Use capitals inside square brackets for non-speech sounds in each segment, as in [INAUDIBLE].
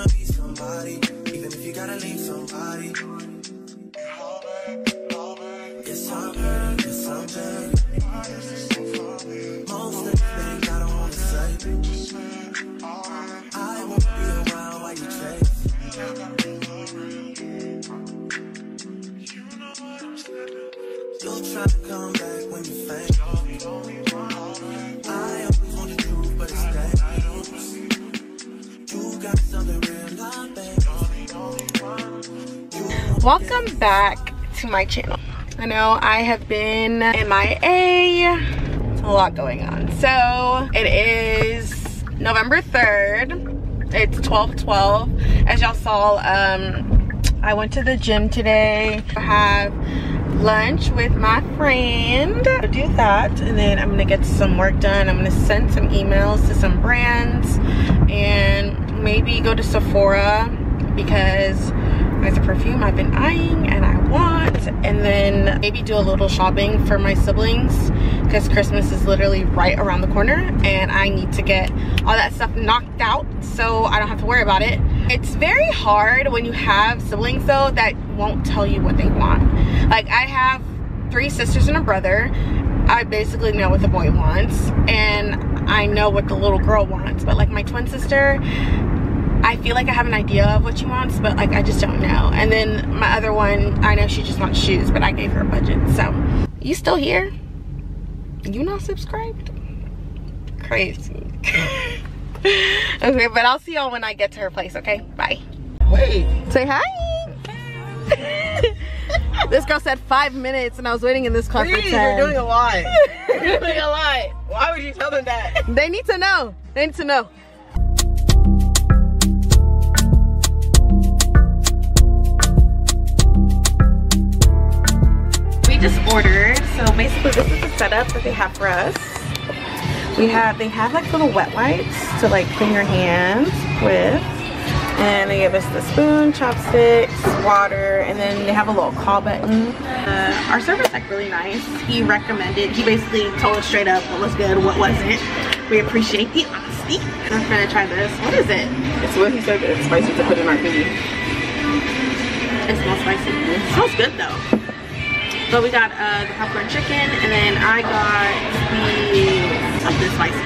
wanna be somebody. Even if you gotta leave somebody. Yes, I'm hurt, yes, I'm dirty. Most of the things I don't wanna say. I won't be around while you chase. You'll try to come back when you faint. Welcome back to my channel. I know I have been MIA, a lot going on. So it is November 3rd. It's 12-12. As y'all saw, um, I went to the gym today. I have lunch with my friend. I'll do that and then I'm gonna get some work done. I'm gonna send some emails to some brands and maybe go to Sephora because a perfume I've been eyeing and I want and then maybe do a little shopping for my siblings because Christmas is literally right around the corner and I need to get all that stuff knocked out so I don't have to worry about it. It's very hard when you have siblings though that won't tell you what they want. Like I have three sisters and a brother. I basically know what the boy wants and I know what the little girl wants but like my twin sister I feel like I have an idea of what she wants, but like I just don't know. And then my other one, I know she just wants shoes, but I gave her a budget. So, you still here? You not subscribed? Crazy. [LAUGHS] okay, but I'll see y'all when I get to her place, okay? Bye. Wait. Say hi. [LAUGHS] this girl said five minutes and I was waiting in this car for Please, 10. you're doing a lot. [LAUGHS] you're doing a lot. Why would you tell them that? They need to know. They need to know. Just ordered. So basically this is the setup that they have for us. We have, they have like little wet wipes to like clean your hands with. And they give us the spoon, chopsticks, water, and then they have a little call button. Uh, our server's like really nice. He recommended, he basically told us straight up what was good, what wasn't. We appreciate the honesty. I'm gonna try this. What is it? It's what he said it's spicy to put in our food. It smells spicy. It smells good though. But we got uh, the popcorn chicken, and then I got the something spicy. [LAUGHS]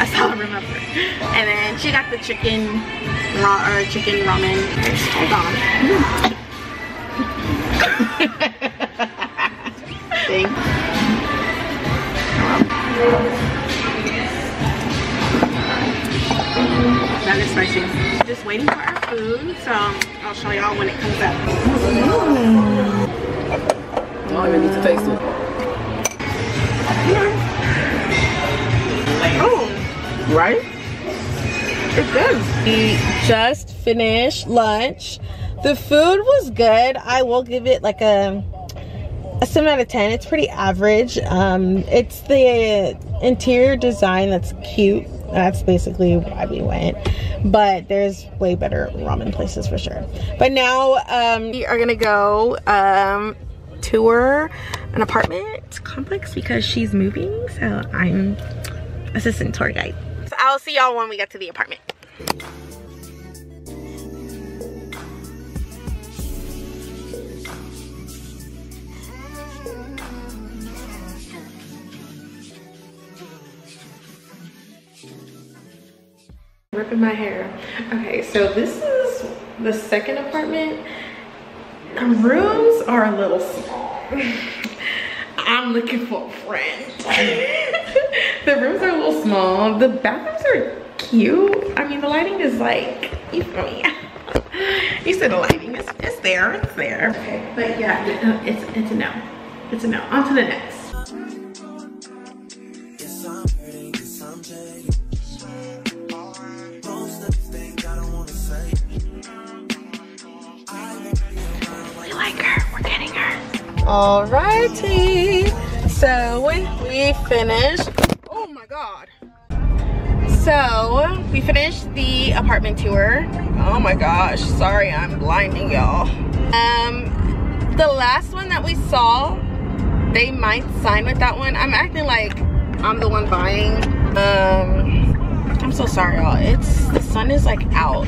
That's all I remember. And then she got the chicken raw or chicken ramen. Hold on. Thing. That is spicy. Just waiting for our food, so I'll show y'all when it comes up. I don't even need to taste it. Oh, Right? it's good. We just finished lunch. The food was good. I will give it like a a 7 out of 10. It's pretty average. Um, it's the interior design that's cute. That's basically why we went. But there's way better ramen places for sure. But now um, we are gonna go um, tour an apartment complex because she's moving. So I'm assistant tour guide. So I'll see y'all when we get to the apartment. Ripping my hair. Okay, so this is the second apartment. The rooms are a little small. I'm looking for a friend. [LAUGHS] the rooms are a little small. The bathrooms are cute. I mean, the lighting is like, you feel me? [LAUGHS] you said the lighting is it's there, it's there. Okay, but yeah, uh, it's it's a no. It's a no. On to the next. Yes, Alrighty. So we finished. Oh my god. So we finished the apartment tour. Oh my gosh. Sorry, I'm blinding y'all. Um, the last one that we saw they might sign with that one. I'm acting like I'm the one buying. Um, I'm so sorry, y'all. It's the sun is like out.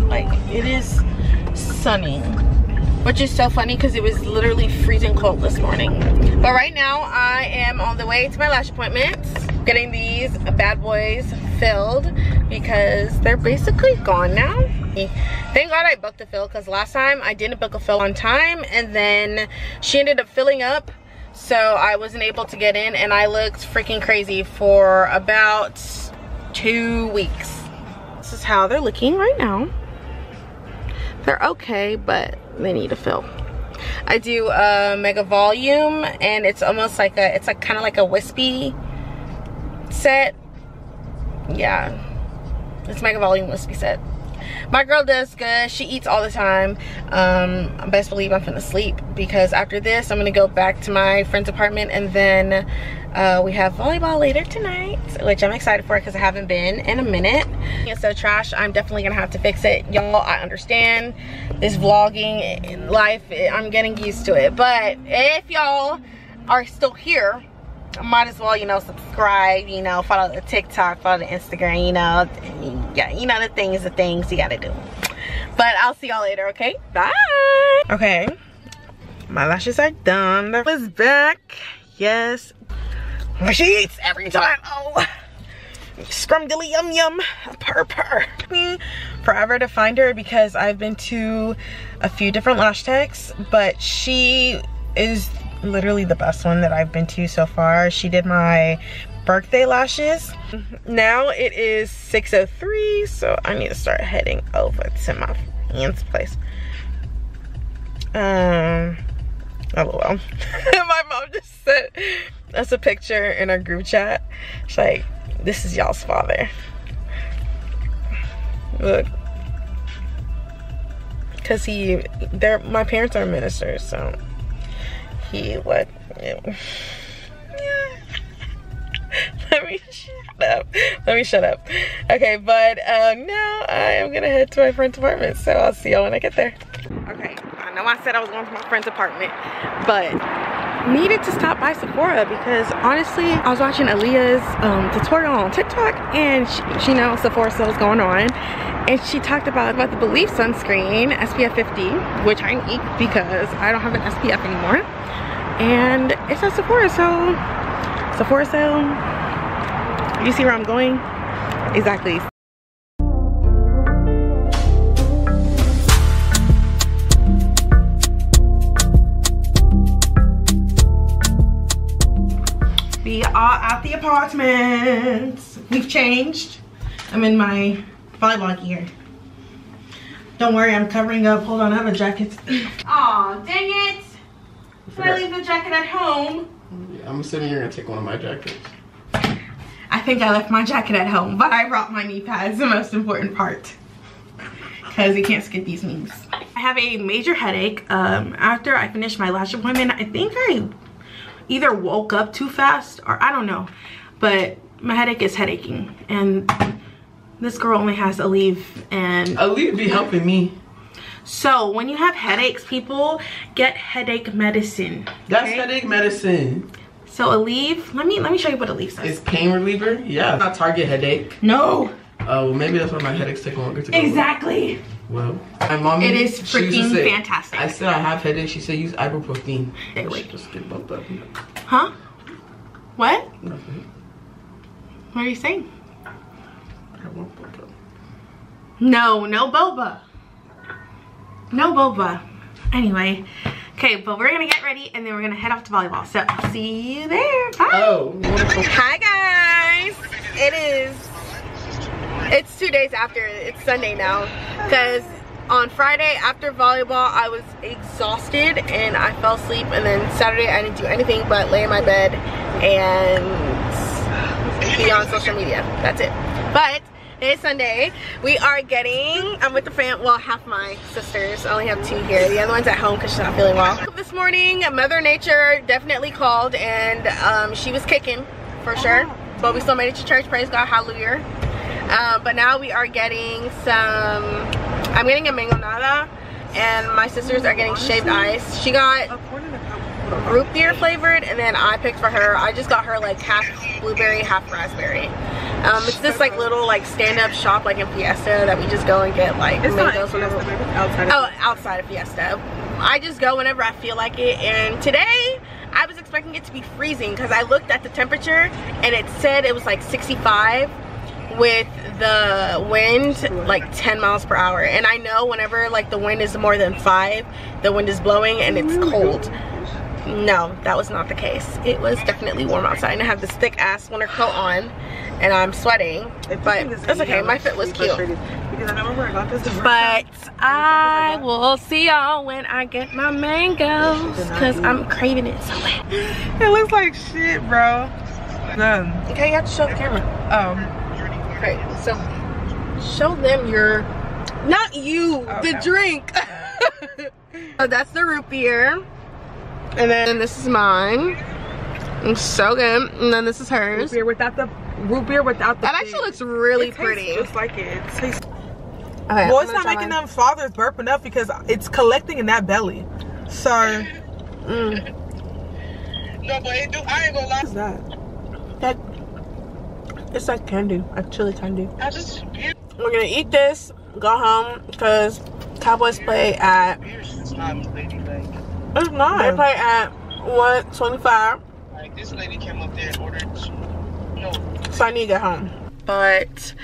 Like it is sunny, which is so funny because it was literally freezing cold this morning. But right now, I am on the way to my lash appointment, getting these bad boys filled because they're basically gone now. Thank God I booked a fill because last time I didn't book a fill on time and then she ended up filling up so I wasn't able to get in and I looked freaking crazy for about two weeks. This is how they're looking right now. They're okay, but they need a fill. I do a mega volume and it's almost like a, it's like kind of like a wispy set. Yeah, it's mega volume wispy set my girl does good she eats all the time um best believe i'm gonna sleep because after this i'm gonna go back to my friend's apartment and then uh, we have volleyball later tonight which i'm excited for because i haven't been in a minute it's so trash i'm definitely gonna have to fix it y'all i understand this vlogging life i'm getting used to it but if y'all are still here I might as well, you know, subscribe, you know, follow the TikTok, follow the Instagram, you know, yeah, you know, the things, the things you gotta do. But I'll see y'all later, okay? Bye. Okay, my lashes are done. I was back, yes. She eats every time, oh. Scrum dilly yum yum, purr purr. Me forever to find her because I've been to a few different lash techs, but she is literally the best one that I've been to so far. She did my birthday lashes. Now it is 6.03, so I need to start heading over to my aunt's place. Um, oh well. [LAUGHS] my mom just sent us a picture in our group chat. It's like, this is y'all's father. Look. Cause he, they're, my parents are ministers, so he what [LAUGHS] let me shut up let me shut up okay but uh, now i am gonna head to my friend's apartment so i'll see y'all when i get there okay i know i said i was going to my friend's apartment but needed to stop by Sephora because honestly I was watching Aaliyah's um, tutorial on TikTok and she, she knows Sephora sales going on. And she talked about about the Belif sunscreen SPF 50 which I need because I don't have an SPF anymore. And it's at Sephora so Sephora sale. You see where I'm going? Exactly the apartment we've changed I'm in my volleyball gear don't worry I'm covering up hold on I have a jacket [CLEARS THROAT] oh dang it can I leave the jacket at home? I'm assuming you're gonna take one of my jackets. I think I left my jacket at home, but I brought my knee pads, the most important part. Because you can't skip these knees. I have a major headache. Um, after I finished my lash appointment, I think I either woke up too fast or I don't know. But my headache is headaching. And this girl only has Aleve and... Aleve be helping me. So when you have headaches, people get headache medicine. That's headache medicine. So Aleve, let me let me show you what Aleve says. It's pain reliever? Yeah. Not Target headache. No. Oh, well, maybe that's why my headaches take longer to go. Exactly. Well, my mom. It is freaking say, fantastic. I said I have headache. She said use ibuprofen. Hey, wait. Just get bumped up. Huh? What? Nothing. What are you saying? I want boba. No, no boba. No boba. Anyway, okay, but we're gonna get ready and then we're gonna head off to volleyball. So I'll see you there. Bye. Oh, Hi guys. It's two days after, it's Sunday now. Cause on Friday after volleyball, I was exhausted and I fell asleep. And then Saturday, I didn't do anything but lay in my bed and be on social media. That's it. But it's Sunday. We are getting, I'm with the fam, well, half my sisters. I only have two here. The other one's at home because she's not feeling well. This morning, Mother Nature definitely called and um, she was kicking for sure. But we still made it to church. Praise God. Hallelujah. Um, but now we are getting some, I'm getting a mangonada and my sisters are getting shaved ice. She got root beer flavored and then I picked for her I just got her like half blueberry half raspberry um, it's this like little like stand-up shop like in Fiesta that we just go and get like It's mangoes whenever outside. Of oh outside of Fiesta I just go whenever I feel like it and today I was expecting it to be freezing because I looked at the temperature and it said it was like 65 with the wind like 10 miles per hour. And I know whenever like the wind is more than five the wind is blowing and it's cold. No that was not the case. It was definitely warm outside. And I have this thick ass winter coat on and I'm sweating but that's okay. my fit was cute. Because I remember I got this the but. I will see y'all when I get my mangoes because I'm craving it so bad. It looks like shit, bro. Done. okay you have to show the camera. Um, Okay, so show them your, not you, the Okay. drink. [LAUGHS] so that's the root beer. And then this is mine. It's so good. And then this is hers. root beer without the root beer without the. That actually looks really It pretty. Just like it. It tastes. Okay, Well, I'm it's not making them fathers burp enough because it's collecting in that belly. So. Mm. No, but it do, I ain't gonna lie. What is that? That. It's like candy, like chili candy. I just beer, We're gonna eat this, go home, because Cowboys play at, beer sometimes, lady. Like, they play at 125. like this lady came up there and ordered. No, so I need to get home. But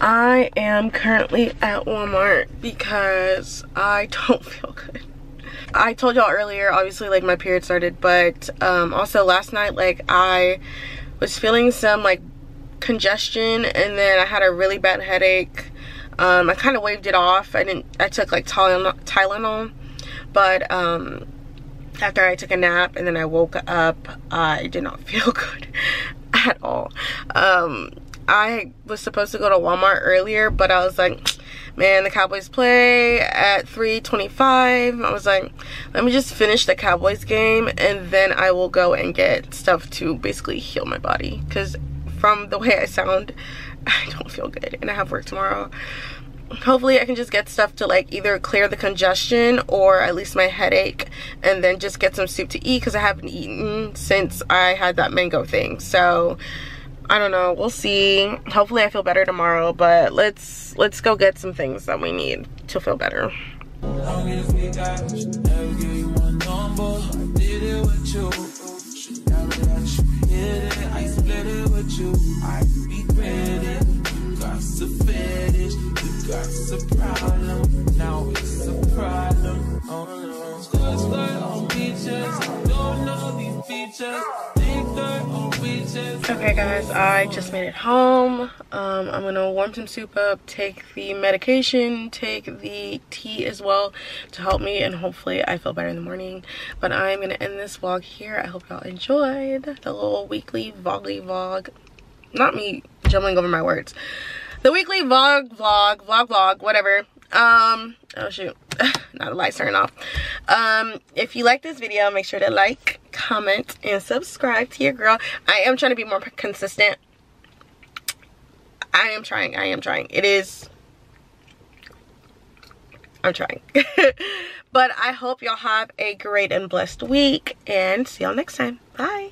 I am currently at Walmart because I [LAUGHS] don't feel good. I told y'all earlier, obviously like my period started, but um, also last night like I was feeling some like congestion and then I had a really bad headache. Um, I kind of waved it off. I didn't, I took like Tylenol, but um, after I took a nap and then I woke up, I did not [LAUGHS] feel good at all. Um, I was supposed to go to Walmart earlier, but I was like, man, the Cowboys play at 3:25. I was like, let me just finish the Cowboys game and then I will go and get stuff to basically heal my body cuz from the way I sound, [LAUGHS] I don't feel good and I have work tomorrow. Hopefully I can just get stuff to like either clear the congestion or at least my headache and then just get some soup to eat because I haven't eaten since I had that mango thing. So I don't know. We'll see. Hopefully I feel better tomorrow but let's let's go get some things that we need to feel better I it. I split it with you. I regret it. You got a fetish. You got a problem. Now it's a problem. Oh no. Skirt, skirt on beaches. Don't know these features. Okay guys, I just made it home. Um, I'm gonna warm some soup up, take the medication, take the tea as well to help me and hopefully I feel better in the morning. But I'm gonna end this vlog here. I hope y'all enjoyed the little weekly vlogly vlog. Not me jumbling over my words. The weekly vlog, vlog, vlog, vlog, whatever. Um, oh shoot, [LAUGHS] now the lights turning off. Um, if you like this video, make sure to like, comment, and subscribe to your girl. I am trying to be more consistent. I am trying, I am trying. It is, I'm trying. [LAUGHS] but I hope y'all have a great and blessed week, and see y'all next time. Bye.